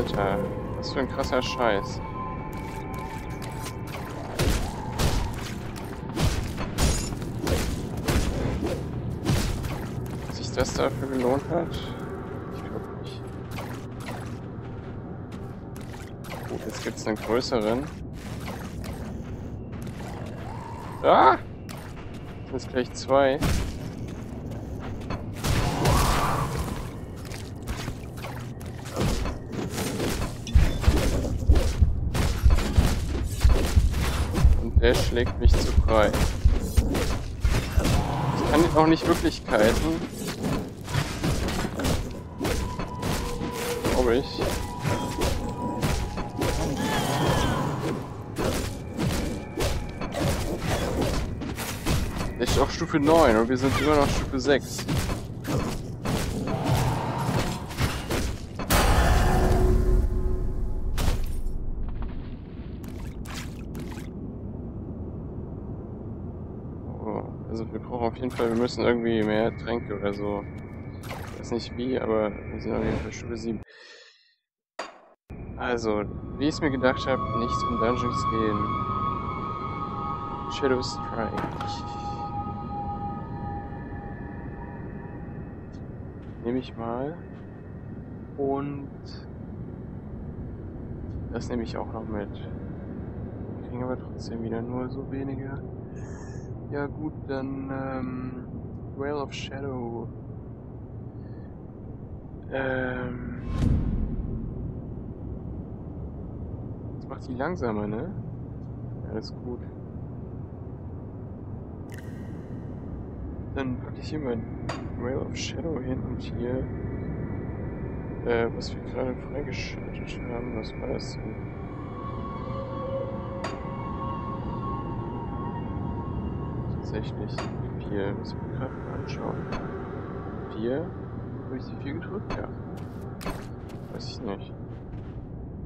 Alter, was für ein krasser Scheiß. Dass sich das dafür gelohnt hat? Ich glaube nicht. Gut, jetzt gibt es einen größeren. Ah! Das ist gleich zwei. Der schlägt mich zu frei. Ich kann auch nicht wirklich kiten. Glaube ich. Echt auf Stufe 9 und wir sind immer noch Stufe 6. jeden Fall, wir müssen irgendwie mehr Tränke oder so. Ich weiß nicht wie, aber wir sind auf jeden Fall Stufe 7. Also, wie ich es mir gedacht habe, nicht in Dungeons gehen. Shadow Strike. Nehme ich mal. Und das nehme ich auch noch mit. Kriegen aber trotzdem wieder nur so wenige. Ja gut, dann ähm, Whale of Shadow. Ähm, das macht die langsamer, ne? Ist gut. Dann packe ich hier mal Whale of Shadow hin und hier, äh, was wir gerade freigeschaltet haben. Was war das denn? Tatsächlich viel. Muss ich mir gerade mal anschauen. 4? Habe ich die 4 gedrückt? Ja. Weiß ich nicht.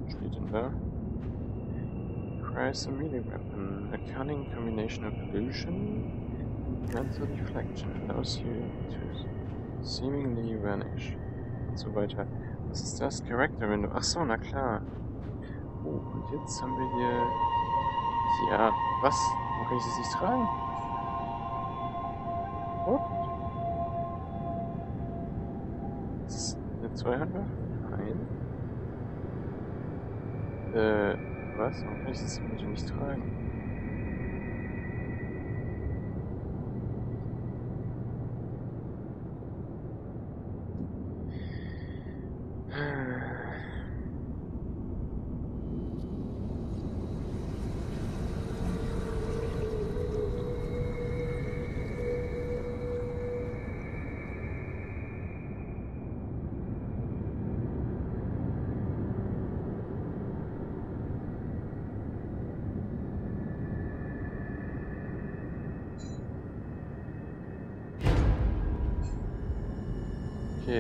Was steht denn da? Christ a melee weapon. A cunning combination of illusion and deflection allows you to seemingly vanish. Und so weiter. Was ist das? Character Window. Achso, na klar. Oh, und jetzt haben wir hier. Ja, was? Warum kann ich das nicht tragen? What? Ist es eine Zweihandwaffe? Nein. Äh, was? Warum kann ich das nicht tragen?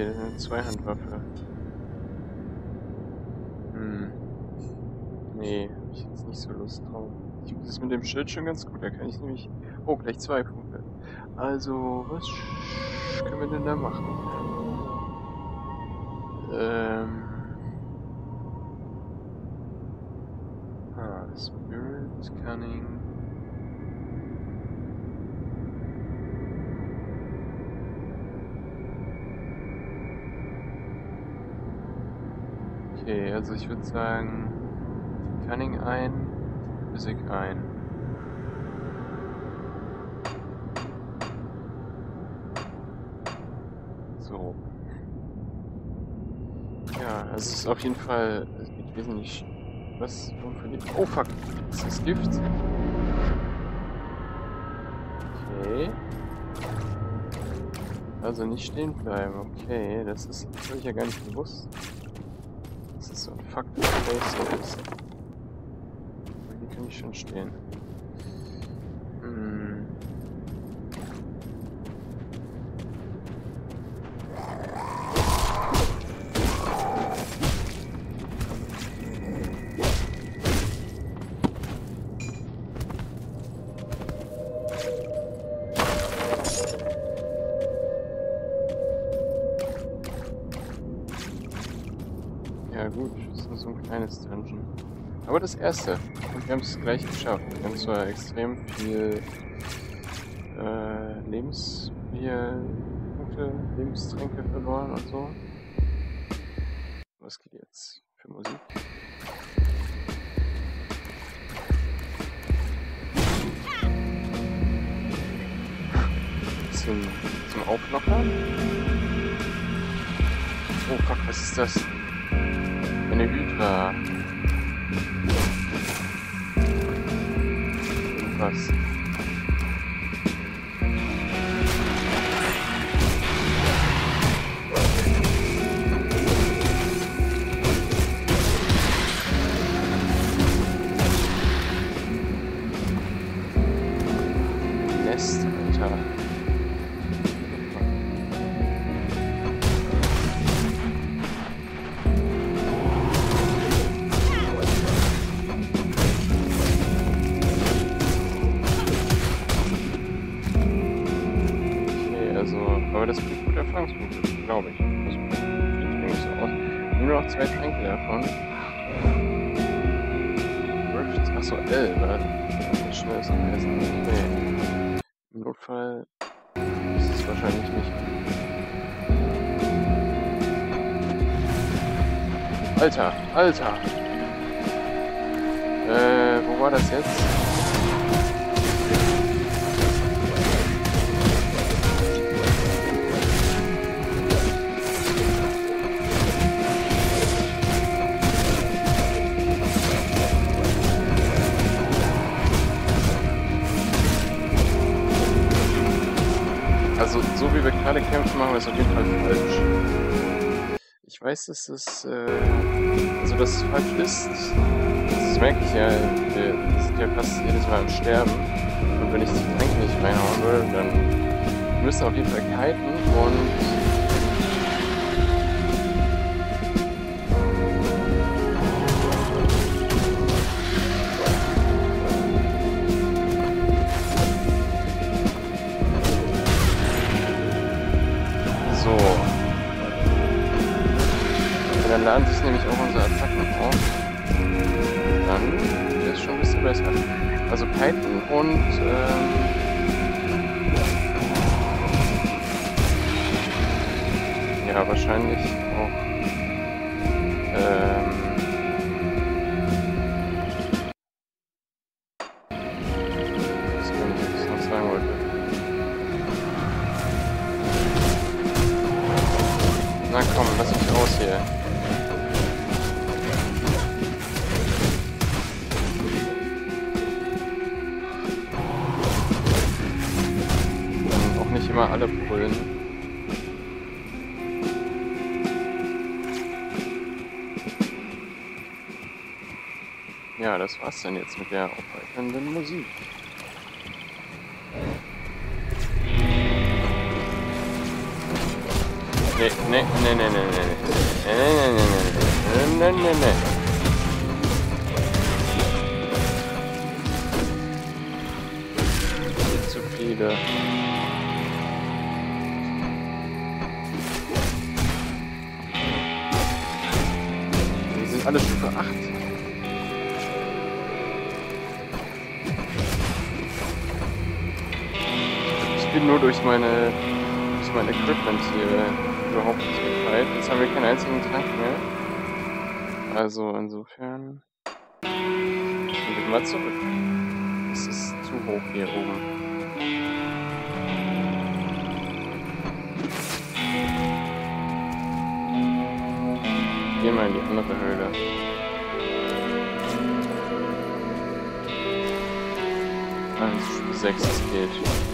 Okay, eine Zweihandwaffe. Hm. Nee, hab ich jetzt nicht so Lust drauf. Ich das mit dem Schild schon ganz gut. Da kann ich nämlich. Oh, gleich zwei Punkte. Also, was können wir denn da machen? Ähm. Ah, Spirit, Cunning. Okay, also ich würde sagen, Cunning ein, Physik ein. So. Ja, also es ist auf jeden Fall, es geht wesentlich, was, oh fuck, ist das Gift? Okay. Also nicht stehen bleiben, okay, das ist, das habe ich ja gar nicht bewusst. Ist so ein so ist. Hier kann ich schon stehen. gut, das ist nur so ein kleines Dungeon. Aber das erste. Und wir haben es gleich geschafft. Wir haben zwar extrem viel äh, Lebensbierpunkte, Lebenstränke verloren und so. Was geht jetzt für Musik? Zum, zum Auflockern? Oh fuck, was ist das? Eine Hydra. Irgendwas. Aber das bringt gute Erfahrungspunkte, glaube ich. Das sieht so aus. Nur noch zwei Tränke davon. Achso, L, war das schnell ist am besten. Nee. Im Notfall ist es wahrscheinlich nicht. Alter, Alter! Äh, wo war das jetzt? Also, so wie wir gerade kämpfen, machen wir es auf jeden Fall falsch. Ich weiß, dass es, äh, also, dass es falsch ist. Das merke ich ja. Wir sind ja fast jedes Mal am Sterben. Und wenn ich die Tränke nicht reinhauen will, dann wir müssen auf jeden Fall kiten und so. Und dann laden sich nämlich auch unsere Attacken auf. Dann es schon ein bisschen besser. Also kiten und ähm, ja, wahrscheinlich auch ähm, Immer alle pullen. Ja, das war's dann jetzt mit der aufweitenden Musik. Nee, nee, nee, nee, nee, nee, nee, nee, nee, nee, nee, nee, nee, nee. Viel zu viele. Die sind alle Stufe 8. Ich bin nur durch meine durch mein Equipment hier überhaupt nicht gefeit. Jetzt haben wir keinen einzigen Trank mehr. Also insofern gehen wir mal zurück. Es ist zu hoch hier oben. Gehen wir in die andere Höhle. Eins, sechs, geht.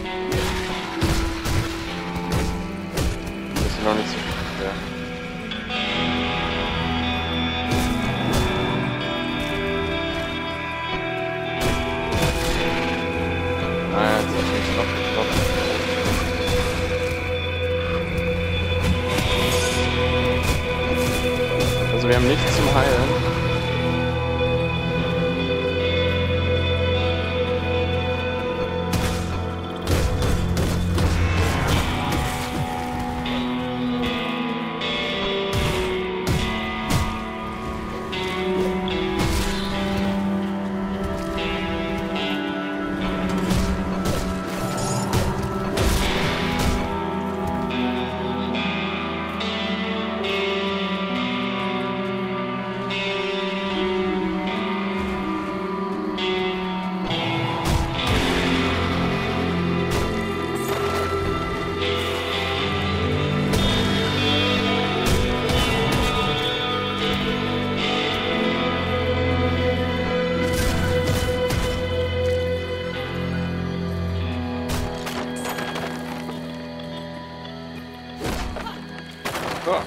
Da.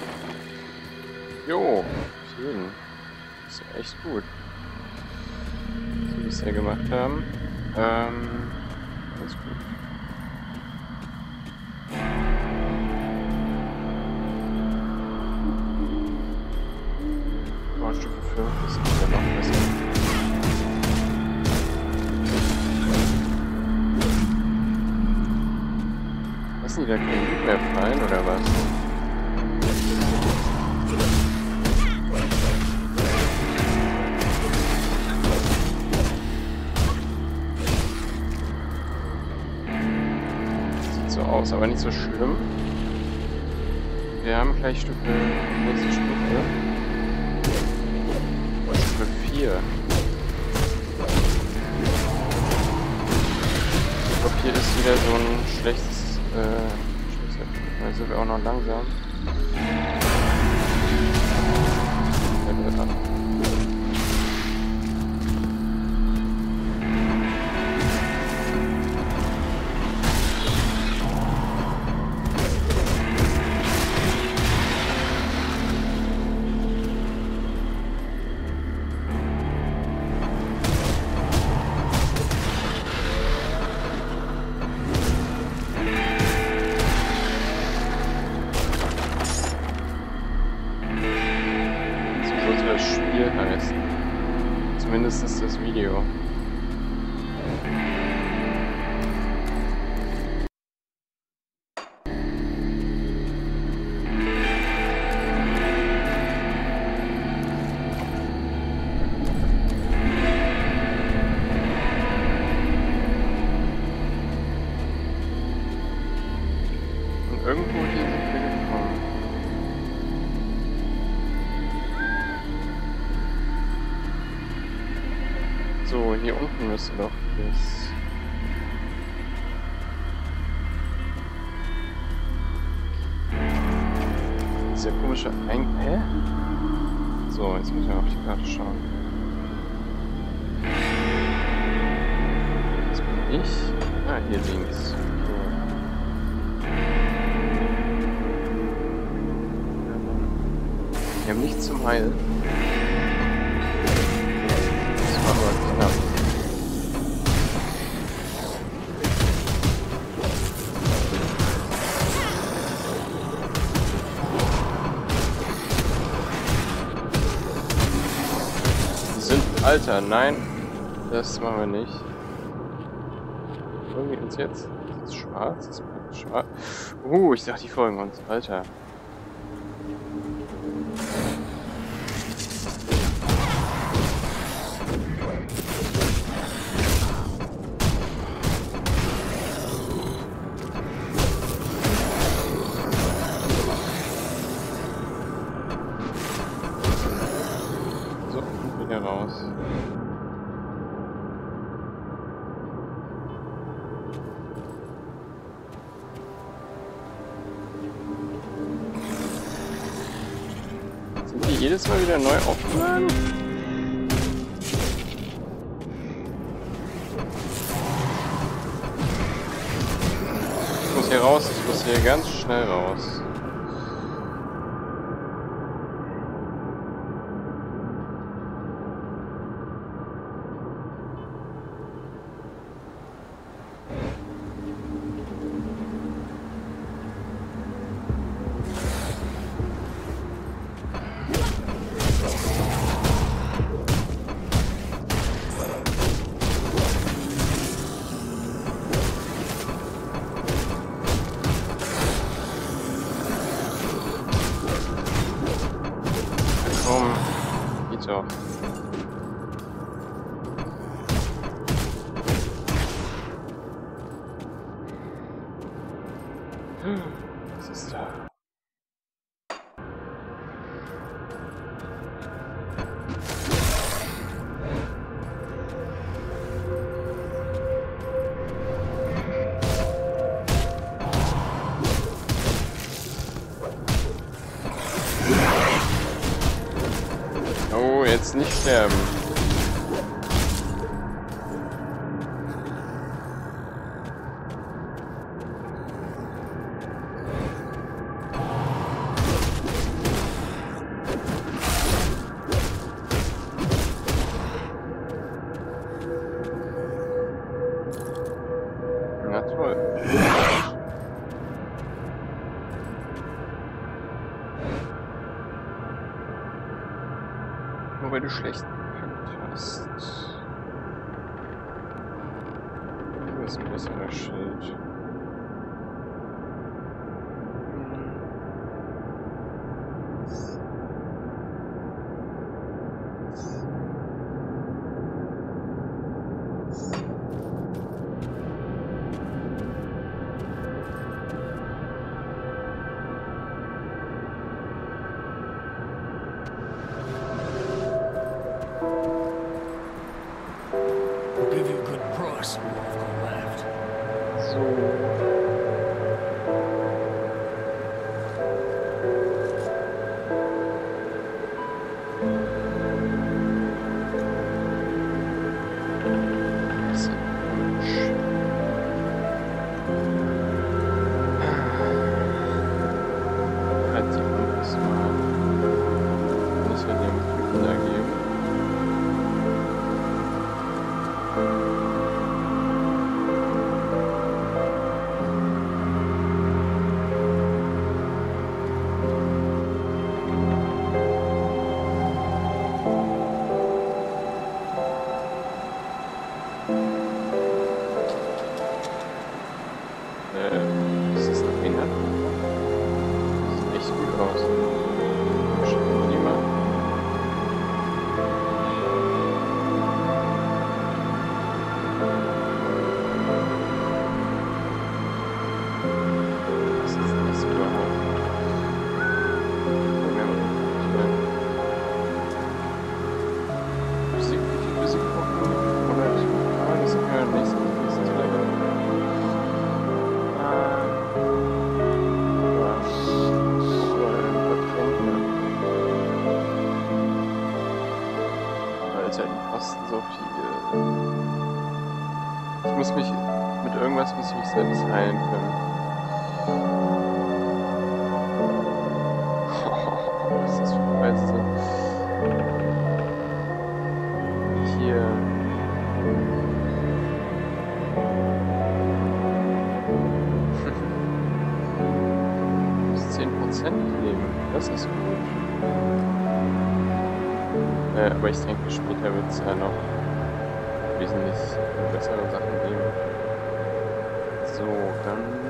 Jo, schön. Das ist echt gut. Was wir bisher gemacht haben. Ähm, alles gut. Stufe 5 ist ja noch besser. Lassen die da keinen Weg mehr fallen oder was? So aus, aber nicht so schlimm. Wir haben gleich Stufe, nächste Stufe. Stufe 4. Ich glaube, hier ist wieder so ein schlechtes, äh, da sind wir auch noch langsam. Ja, irgendwo hier sind wir gekommen. So, hier unten müsste doch das. Dieser komische Ein. Hä? So, jetzt müssen wir auf die Karte schauen. Jetzt bin ich. Ah, hier links. Wir haben nichts zum Heilen. Das war aber knapp. Sind Alter, nein. Das machen wir nicht. Folgen die uns jetzt? Ist das schwarz? Ist das schwarz? Uh, ich dachte, die folgen uns. Alter. Wieder raus. Sind die jedes Mal wieder neu aufgeladen? Ich muss hier raus, ich muss hier ganz schnell raus. Nicht sterben. weil du schlecht gepackt hast. Hier ist ein besserer Schild. course, we would have gone left. So... muss mich, mit irgendwas muss ich mich selbst heilen können. Was ist das für ein Weiße? Hier. Bis 10% leben, das ist gut. Äh, aber ich denke, später wird es ja noch wesentlich bessere Sachen geben. So, dann